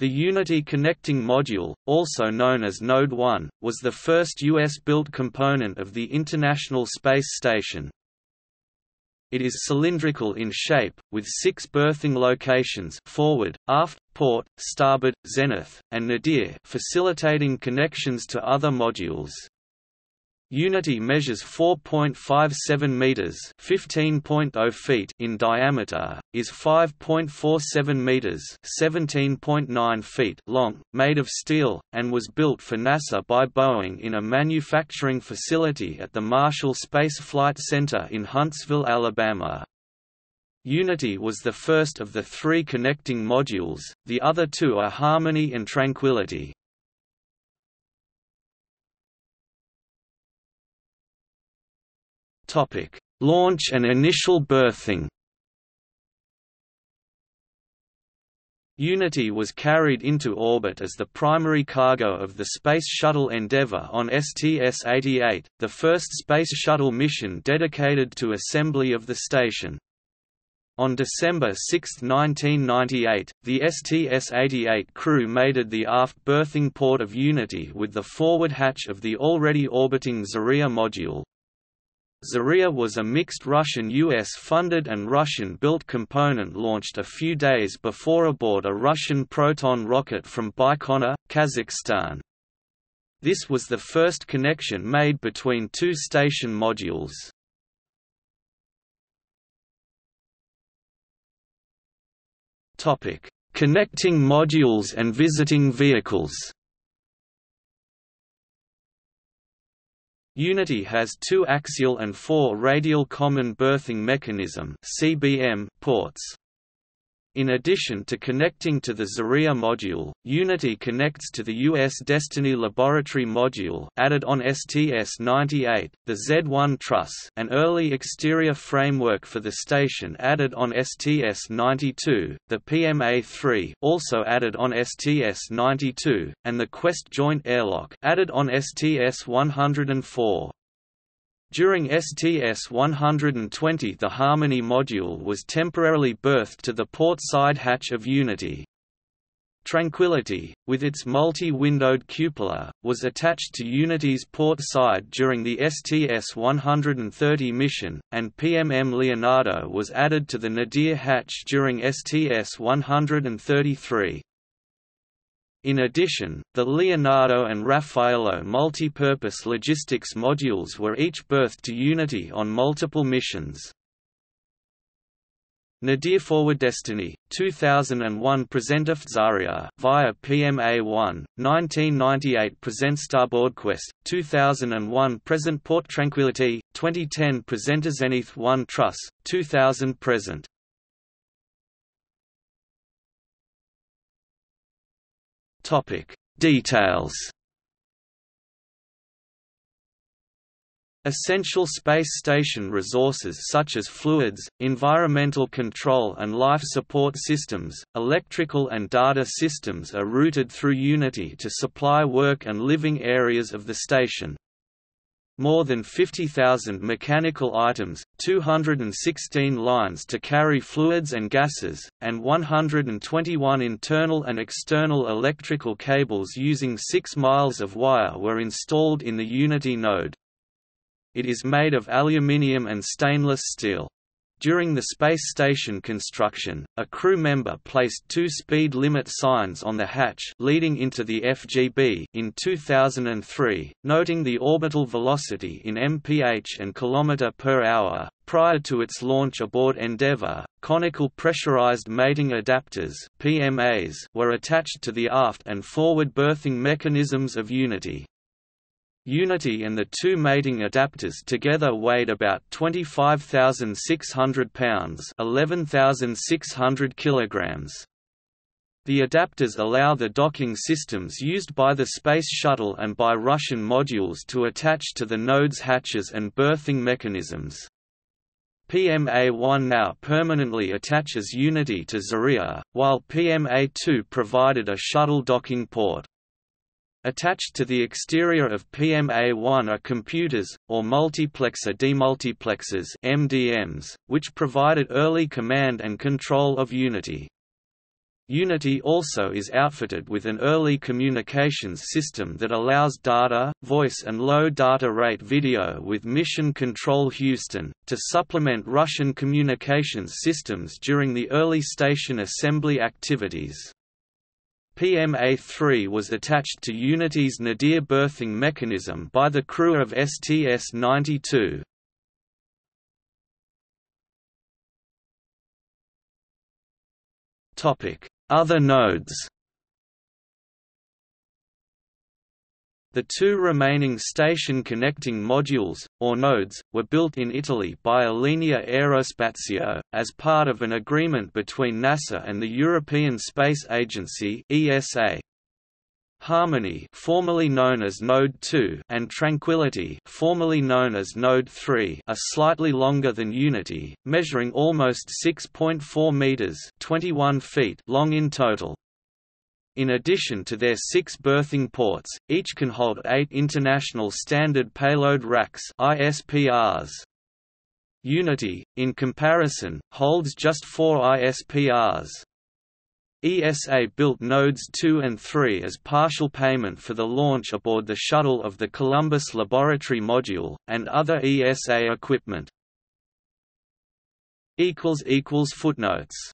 The Unity Connecting Module, also known as Node 1, was the first US-built component of the International Space Station. It is cylindrical in shape, with six berthing locations forward, aft, port, starboard, zenith, and nadir facilitating connections to other modules. Unity measures 4.57 meters, 15.0 feet in diameter, is 5.47 meters, 17.9 feet long, made of steel, and was built for NASA by Boeing in a manufacturing facility at the Marshall Space Flight Center in Huntsville, Alabama. Unity was the first of the three connecting modules, the other two are Harmony and Tranquility. Topic: Launch and initial berthing. Unity was carried into orbit as the primary cargo of the Space Shuttle Endeavour on STS-88, the first Space Shuttle mission dedicated to assembly of the station. On December 6, 1998, the STS-88 crew mated the aft berthing port of Unity with the forward hatch of the already orbiting Zarya module. Zarya was a mixed Russian-US funded and Russian-built component launched a few days before aboard a Russian Proton rocket from Baikonur, Kazakhstan. This was the first connection made between two station modules. Connecting modules and visiting vehicles Unity has two axial and four radial common berthing mechanism (CBM) ports. In addition to connecting to the Zarya module, Unity connects to the US Destiny Laboratory module added on STS-98, the Z1 truss an early exterior framework for the station added on STS-92, the PMA-3 also added on STS-92, and the Quest joint airlock added on STS-104. During STS-120 the Harmony module was temporarily berthed to the port side hatch of Unity. Tranquility, with its multi-windowed cupola, was attached to Unity's port side during the STS-130 mission, and PMM Leonardo was added to the Nadir hatch during STS-133. In addition, the Leonardo and Raffaello multipurpose logistics modules were each berthed to Unity on multiple missions. Nadir Forward Destiny, 2001 Presenteth Zarya via PMA-1, 1998 Present Starboard Quest, 2001 Present Port Tranquility, 2010 Present Zenith 1 Truss, 2000 Present Topic. Details. Essential space station resources such as fluids, environmental control and life support systems, electrical and data systems are routed through Unity to supply work and living areas of the station more than 50,000 mechanical items, 216 lines to carry fluids and gases, and 121 internal and external electrical cables using 6 miles of wire were installed in the Unity node. It is made of aluminium and stainless steel. During the space station construction, a crew member placed two speed limit signs on the hatch leading into the FGB in 2003, noting the orbital velocity in mph and kilometer per hour. Prior to its launch aboard Endeavour, conical pressurized mating adapters (PMAs) were attached to the aft and forward berthing mechanisms of Unity. Unity and the two mating adapters together weighed about 25,600 pounds 11,600 kilograms. The adapters allow the docking systems used by the Space Shuttle and by Russian modules to attach to the node's hatches and berthing mechanisms. PMA-1 now permanently attaches Unity to Zarya, while PMA-2 provided a shuttle docking port. Attached to the exterior of PMA-1 are computers, or multiplexer demultiplexers MDMs, which provided early command and control of Unity. Unity also is outfitted with an early communications system that allows data, voice and low data rate video with Mission Control Houston, to supplement Russian communications systems during the early station assembly activities. PMA-3 was attached to Unity's nadir berthing mechanism by the crew of STS-92. Topic other nodes The two remaining station-connecting modules, or nodes, were built in Italy by Alenia Aerospazio, as part of an agreement between NASA and the European Space Agency ESA. Harmony formerly known as Node 2 and Tranquility formerly known as Node 3 are slightly longer than Unity, measuring almost 6.4 meters 21 feet long in total. In addition to their six berthing ports, each can hold eight International Standard Payload Racks ISPRs. Unity, in comparison, holds just four ISPRs. ESA built nodes 2 and 3 as partial payment for the launch aboard the shuttle of the Columbus Laboratory Module, and other ESA equipment. Footnotes